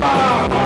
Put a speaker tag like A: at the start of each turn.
A: Baba!